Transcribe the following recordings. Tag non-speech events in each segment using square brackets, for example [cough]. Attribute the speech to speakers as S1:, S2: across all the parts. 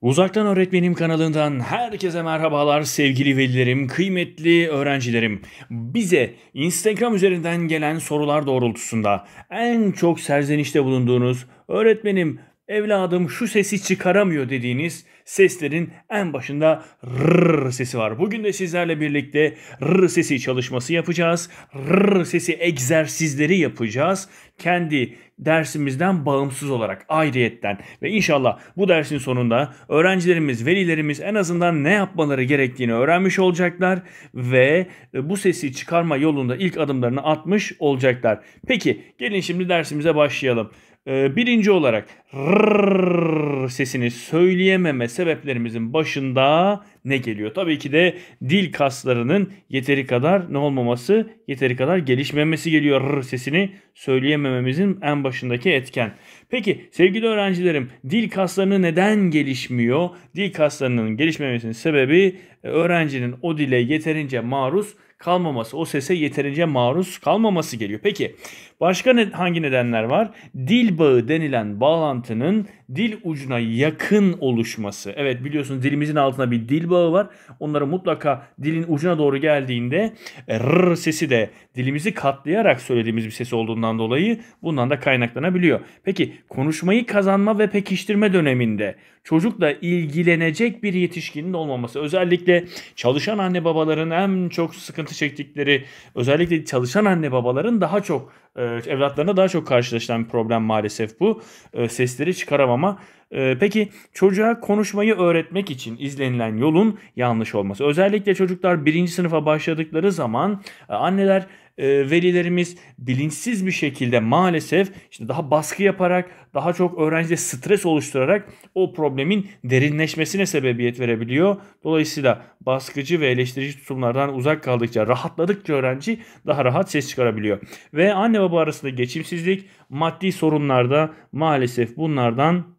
S1: Uzaktan Öğretmenim kanalından herkese merhabalar sevgili velilerim, kıymetli öğrencilerim. Bize Instagram üzerinden gelen sorular doğrultusunda en çok serzenişte bulunduğunuz öğretmenim evladım şu sesi çıkaramıyor dediğiniz seslerin en başında rrr sesi var. Bugün de sizlerle birlikte rrr sesi çalışması yapacağız. Rrr sesi egzersizleri yapacağız. Kendi dersimizden bağımsız olarak ayrıyetten ve inşallah bu dersin sonunda öğrencilerimiz, velilerimiz en azından ne yapmaları gerektiğini öğrenmiş olacaklar ve bu sesi çıkarma yolunda ilk adımlarını atmış olacaklar. Peki gelin şimdi dersimize başlayalım. Ee, birinci olarak rrrr sesini söyleyememe sebeplerimizin başında ne geliyor? Tabii ki de dil kaslarının yeteri kadar ne olmaması, yeteri kadar gelişmemesi geliyor rrr sesini söyleyemememizin en başındaki etken. Peki sevgili öğrencilerim dil kaslarını neden gelişmiyor? Dil kaslarının gelişmemesinin sebebi e, öğrencinin o dile yeterince maruz kalmaması, o sese yeterince maruz kalmaması geliyor. Peki başka ne, hangi nedenler var? Dil bağı denilen bağlantının dil ucuna yakın oluşması. Evet biliyorsunuz dilimizin altında bir dil bağı var. Onları mutlaka dilin ucuna doğru geldiğinde e, r sesi de dilimizi katlayarak söylediğimiz bir ses olduğundan dolayı bundan da kaynaklanabiliyor. Peki konuşmayı kazanma ve pekiştirme döneminde çocukla ilgilenecek bir yetişkinin olmaması. Özellikle çalışan anne babaların en çok sıkıntı çektikleri, özellikle çalışan anne babaların daha çok evlatlarına daha çok karşılaşılan bir problem maalesef bu. E, sesleri çıkaramama. E, peki çocuğa konuşmayı öğretmek için izlenilen yolun yanlış olması. Özellikle çocuklar birinci sınıfa başladıkları zaman anneler e, velilerimiz bilinçsiz bir şekilde maalesef işte daha baskı yaparak, daha çok öğrencide stres oluşturarak o problemin derinleşmesine sebebiyet verebiliyor. Dolayısıyla baskıcı ve eleştirici tutumlardan uzak kaldıkça, rahatladıkça öğrenci daha rahat ses çıkarabiliyor. Ve anne baba arasında geçimsizlik, maddi sorunlarda maalesef bunlardan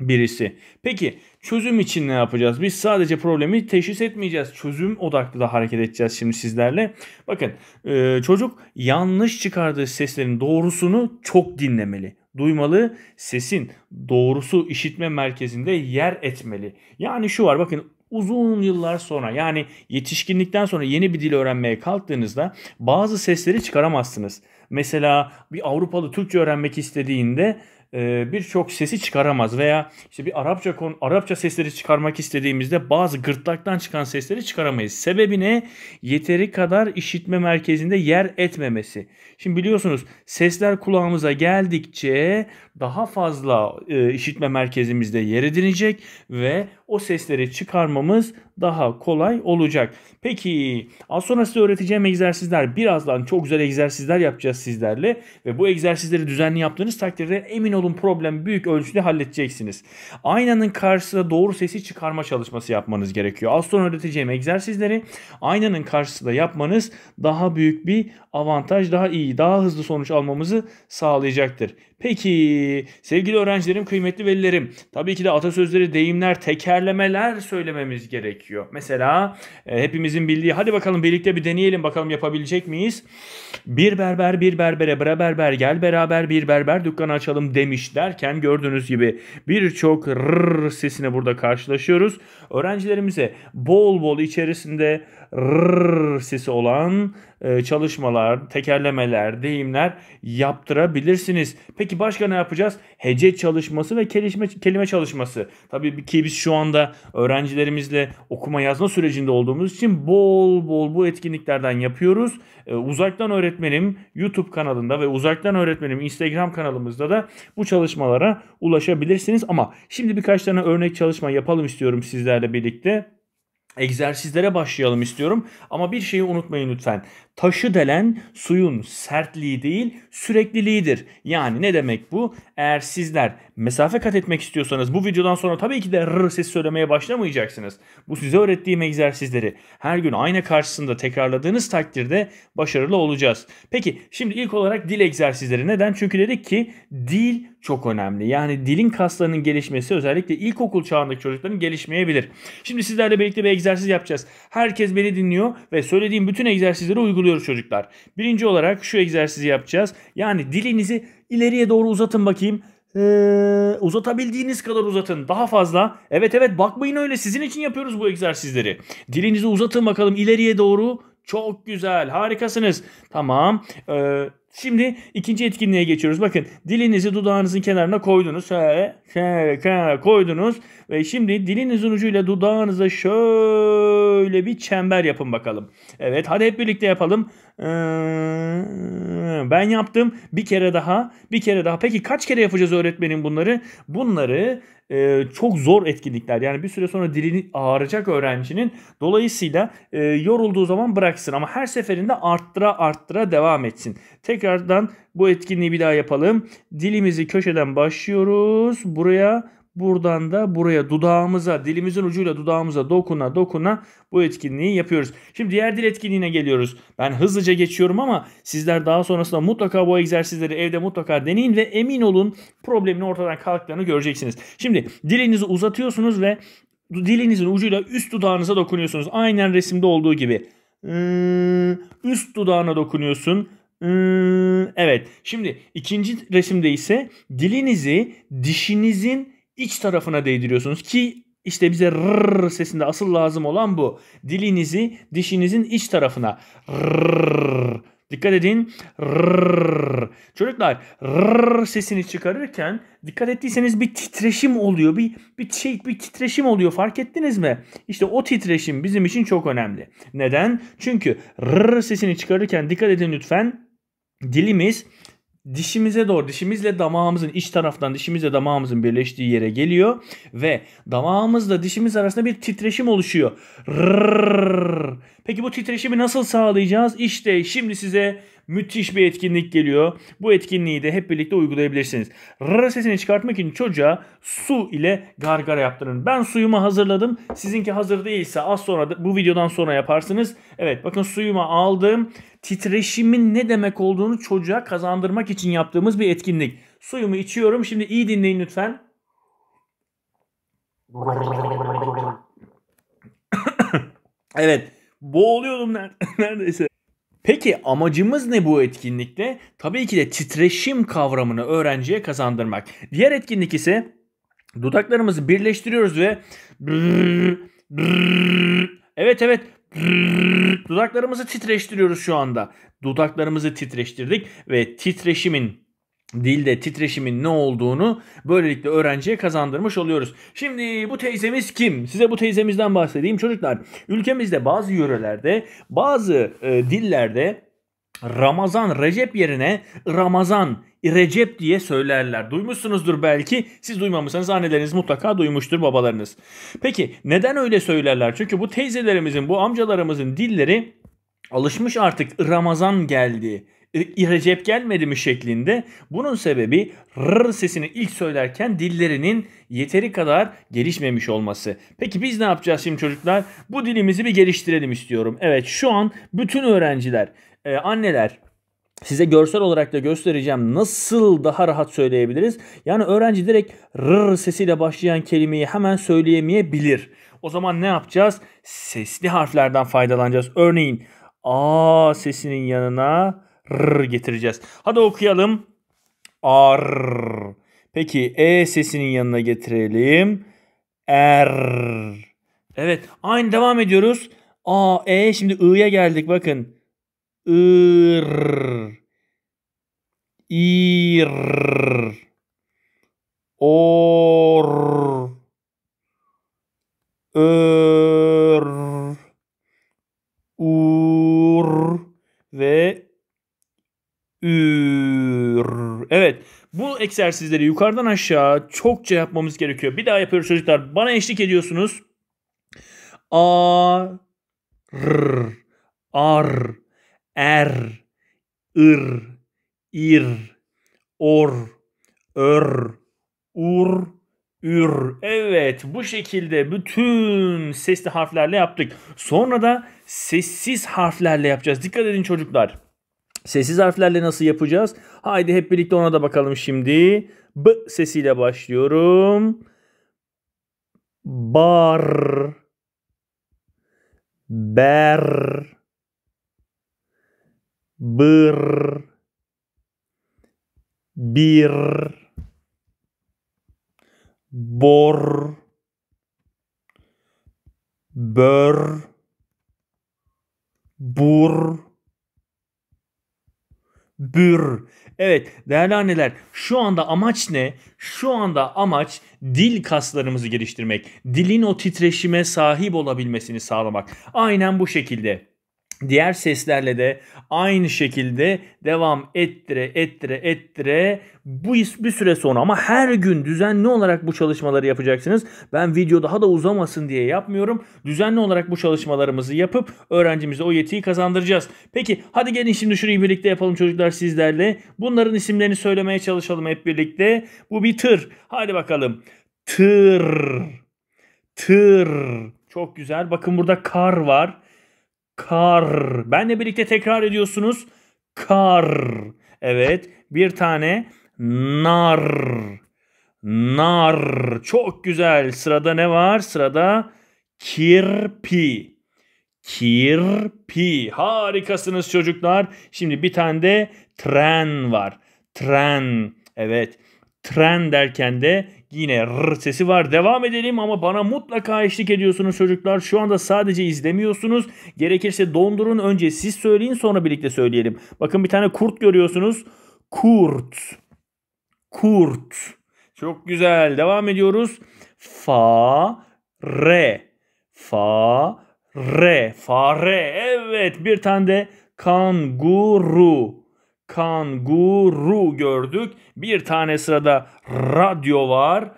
S1: birisi. Peki çözüm için ne yapacağız? Biz sadece problemi teşhis etmeyeceğiz. Çözüm odaklı da hareket edeceğiz şimdi sizlerle. Bakın e, çocuk yanlış çıkardığı seslerin doğrusunu çok dinlemeli. Duymalı, sesin doğrusu işitme merkezinde yer etmeli. Yani şu var bakın uzun yıllar sonra yani yetişkinlikten sonra yeni bir dil öğrenmeye kalktığınızda bazı sesleri çıkaramazsınız. Mesela bir Avrupalı Türkçe öğrenmek istediğinde e, birçok sesi çıkaramaz veya işte bir Arapça konu, Arapça sesleri çıkarmak istediğimizde bazı gırtlaktan çıkan sesleri çıkaramayız. Sebebi ne? Yeteri kadar işitme merkezinde yer etmemesi. Şimdi biliyorsunuz sesler kulağımıza geldikçe daha fazla e, işitme merkezimizde yer edinecek ve o sesleri çıkarmamız daha kolay olacak. Peki az sonra size öğreteceğim egzersizler birazdan çok güzel egzersizler yapacağız sizlerle ve bu egzersizleri düzenli yaptığınız takdirde emin olun problem büyük ölçüde halledeceksiniz. Aynanın karşısında doğru sesi çıkarma çalışması yapmanız gerekiyor. Az sonra öğreteceğim egzersizleri aynanın karşısında yapmanız daha büyük bir avantaj, daha iyi, daha hızlı sonuç almamızı sağlayacaktır. Peki sevgili öğrencilerim, kıymetli velilerim. Tabii ki de atasözleri, deyimler, tekerlemeler söylememiz gerekiyor. Mesela e, hepimizin bildiği hadi bakalım birlikte bir deneyelim bakalım yapabilecek miyiz? Bir berber bir berbere bre berber gel beraber bir berber dükkanı açalım demiş derken gördüğünüz gibi birçok rrr sesine burada karşılaşıyoruz. Öğrencilerimize bol bol içerisinde rrr sesi olan çalışmalar, tekerlemeler, deyimler yaptırabilirsiniz. Peki başka ne yapacağız? Hece çalışması ve kelime, kelime çalışması. Tabii ki biz şu anda öğrencilerimizle okuma yazma sürecinde olduğumuz için bol bol bu etkinliklerden yapıyoruz. E, uzaktan öğretmenim YouTube kanalında ve uzaktan öğretmenim Instagram kanalımızda da bu çalışmalara ulaşabilirsiniz. Ama şimdi birkaç tane örnek çalışma yapalım istiyorum sizlerle birlikte egzersizlere başlayalım istiyorum. Ama bir şeyi unutmayın lütfen. Taşı delen suyun sertliği değil sürekliliğidir. Yani ne demek bu? Eğer sizler mesafe kat etmek istiyorsanız bu videodan sonra tabii ki de rr ses söylemeye başlamayacaksınız. Bu size öğrettiğim egzersizleri her gün ayna karşısında tekrarladığınız takdirde başarılı olacağız. Peki şimdi ilk olarak dil egzersizleri. Neden? Çünkü dedik ki dil çok önemli. Yani dilin kaslarının gelişmesi özellikle ilkokul çağındaki çocukların gelişmeyebilir. Şimdi sizlerle birlikte bir egzersiz yapacağız. Herkes beni dinliyor ve söylediğim bütün egzersizleri uyguluyoruz çocuklar. Birinci olarak şu egzersizi yapacağız. Yani dilinizi ileriye doğru uzatın bakayım. Ee, uzatabildiğiniz kadar uzatın. Daha fazla. Evet evet bakmayın öyle. Sizin için yapıyoruz bu egzersizleri. Dilinizi uzatın bakalım ileriye doğru. Çok güzel. Harikasınız. Tamam. Ee, şimdi ikinci etkinliğe geçiyoruz. Bakın dilinizi dudağınızın kenarına koydunuz. Şöyle, şöyle kenara koydunuz. Ve şimdi dilinizin ucuyla dudağınıza şöyle bir çember yapın bakalım. Evet hadi hep birlikte yapalım. Ee, ben yaptım. Bir kere daha. Bir kere daha. Peki kaç kere yapacağız öğretmenim bunları? Bunları e, çok zor etkinlikler. Yani bir süre sonra dilini ağrıyacak öğrencinin. Dolayısıyla e, yorulduğu zaman bıraksın ama her seferinde arttıra arttıra devam etsin. Tekrardan bu etkinliği bir daha yapalım. Dilimizi köşeden başlıyoruz. Buraya Buradan da buraya dudağımıza, dilimizin ucuyla dudağımıza dokuna dokuna bu etkinliği yapıyoruz. Şimdi diğer dil etkinliğine geliyoruz. Ben hızlıca geçiyorum ama sizler daha sonrasında mutlaka bu egzersizleri evde mutlaka deneyin ve emin olun problemin ortadan kalktığını göreceksiniz. Şimdi dilinizi uzatıyorsunuz ve dilinizin ucuyla üst dudağınıza dokunuyorsunuz. Aynen resimde olduğu gibi. Üst dudağına dokunuyorsun. Evet. Şimdi ikinci resimde ise dilinizi dişinizin iç tarafına değdiriyorsunuz ki işte bize rrr sesinde asıl lazım olan bu. Dilinizi dişinizin iç tarafına. Rrr. Dikkat edin. Rrr. Çocuklar rrr sesini çıkarırken dikkat ettiyseniz bir titreşim oluyor. Bir bir şey bir titreşim oluyor. Fark ettiniz mi? İşte o titreşim bizim için çok önemli. Neden? Çünkü rrr sesini çıkarırken dikkat edin lütfen. Dilimiz dişimize doğru dişimizle damağımızın iç taraftan dişimizle damağımızın birleştiği yere geliyor ve damağımızla dişimiz arasında bir titreşim oluşuyor. Rrrr. Peki bu titreşimi nasıl sağlayacağız? İşte şimdi size müthiş bir etkinlik geliyor. Bu etkinliği de hep birlikte uygulayabilirsiniz. R sesini çıkartmak için çocuğa su ile gargara yaptırın. Ben suyumu hazırladım. Sizinki hazır değilse az sonra da, bu videodan sonra yaparsınız. Evet bakın suyumu aldım. Titreşimin ne demek olduğunu çocuğa kazandırmak için yaptığımız bir etkinlik. Suyumu içiyorum. Şimdi iyi dinleyin lütfen. [laughs] evet. Boğuluyordum [laughs] neredeyse. Peki amacımız ne bu etkinlikte? Tabii ki de titreşim kavramını öğrenciye kazandırmak. Diğer etkinlik ise dudaklarımızı birleştiriyoruz ve evet evet dudaklarımızı titreştiriyoruz şu anda. Dudaklarımızı titreştirdik ve titreşimin dilde titreşimin ne olduğunu böylelikle öğrenciye kazandırmış oluyoruz. Şimdi bu teyzemiz kim? Size bu teyzemizden bahsedeyim çocuklar. Ülkemizde bazı yörelerde, bazı e, dillerde Ramazan, Recep yerine Ramazan, Recep diye söylerler. Duymuşsunuzdur belki. Siz duymamışsanız anneleriniz mutlaka duymuştur babalarınız. Peki neden öyle söylerler? Çünkü bu teyzelerimizin, bu amcalarımızın dilleri alışmış artık Ramazan geldi Recep gelmedi mi şeklinde. Bunun sebebi r sesini ilk söylerken dillerinin yeteri kadar gelişmemiş olması. Peki biz ne yapacağız şimdi çocuklar? Bu dilimizi bir geliştirelim istiyorum. Evet şu an bütün öğrenciler, e, anneler, Size görsel olarak da göstereceğim nasıl daha rahat söyleyebiliriz. Yani öğrenci direkt r sesiyle başlayan kelimeyi hemen söyleyemeyebilir. O zaman ne yapacağız? Sesli harflerden faydalanacağız. Örneğin A sesinin yanına r getireceğiz. Hadi okuyalım. Ar. Peki e sesinin yanına getirelim. Er. Evet aynı devam ediyoruz. A, E şimdi I'ya geldik bakın. Ir. İr. Or. Ör. Ur. Ve ür. Evet. Bu egzersizleri yukarıdan aşağı çokça yapmamız gerekiyor. Bir daha yapıyoruz çocuklar. Bana eşlik ediyorsunuz. A r ar er ır ir or ör ur ür. Evet bu şekilde bütün sesli harflerle yaptık. Sonra da sessiz harflerle yapacağız. Dikkat edin çocuklar. Sessiz harflerle nasıl yapacağız? Haydi hep birlikte ona da bakalım şimdi. B sesiyle başlıyorum. Bar. Ber. Bır. Bir. bor, bör, bur, bür. Evet değerli anneler şu anda amaç ne? Şu anda amaç dil kaslarımızı geliştirmek. Dilin o titreşime sahip olabilmesini sağlamak. Aynen bu şekilde. Diğer seslerle de aynı şekilde devam ettire ettire ettire bu bir süre sonra ama her gün düzenli olarak bu çalışmaları yapacaksınız. Ben video daha da uzamasın diye yapmıyorum. Düzenli olarak bu çalışmalarımızı yapıp öğrencimize o yetiyi kazandıracağız. Peki hadi gelin şimdi şurayı birlikte yapalım çocuklar sizlerle. Bunların isimlerini söylemeye çalışalım hep birlikte. Bu bir tır. Hadi bakalım. Tır. Tır. Çok güzel. Bakın burada kar var. Kar. Benle birlikte tekrar ediyorsunuz. Kar. Evet. Bir tane nar. Nar. Çok güzel. Sırada ne var? Sırada kirpi. Kirpi. Harikasınız çocuklar. Şimdi bir tane de tren var. Tren. Evet. Tren derken de yine r sesi var. Devam edelim ama bana mutlaka eşlik ediyorsunuz çocuklar. Şu anda sadece izlemiyorsunuz. Gerekirse dondurun önce siz söyleyin sonra birlikte söyleyelim. Bakın bir tane kurt görüyorsunuz. Kurt. Kurt. Çok güzel. Devam ediyoruz. Fa re. Fa re. Fare. Evet bir tane de kanguru kanguru gördük. Bir tane sırada radyo var.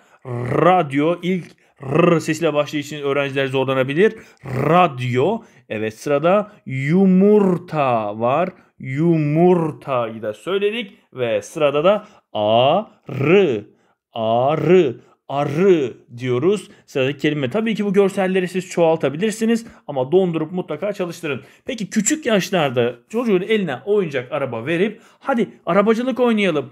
S1: Radyo ilk r sesiyle başladığı için öğrenciler zorlanabilir. Radyo. Evet sırada yumurta var. Yumurtayı da söyledik ve sırada da arı. Arı arı diyoruz. Sıradaki kelime tabii ki bu görselleri siz çoğaltabilirsiniz ama dondurup mutlaka çalıştırın. Peki küçük yaşlarda çocuğun eline oyuncak araba verip hadi arabacılık oynayalım.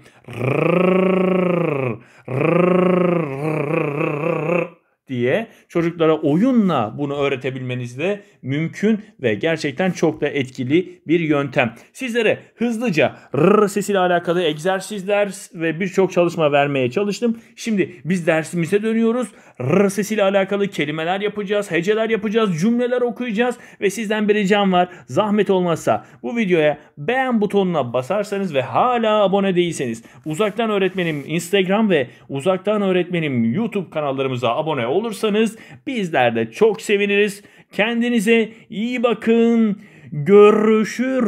S1: Diye çocuklara oyunla bunu öğretebilmeniz de mümkün ve gerçekten çok da etkili bir yöntem. Sizlere hızlıca r sesiyle alakalı egzersizler ve birçok çalışma vermeye çalıştım. Şimdi biz dersimize dönüyoruz. R sesiyle alakalı kelimeler yapacağız, heceler yapacağız, cümleler okuyacağız ve sizden bir ricam var. Zahmet olmazsa bu videoya beğen butonuna basarsanız ve hala abone değilseniz uzaktan öğretmenim Instagram ve uzaktan öğretmenim YouTube kanallarımıza abone olursanız bizler de çok seviniriz. Kendinize iyi bakın. Görüşürüz.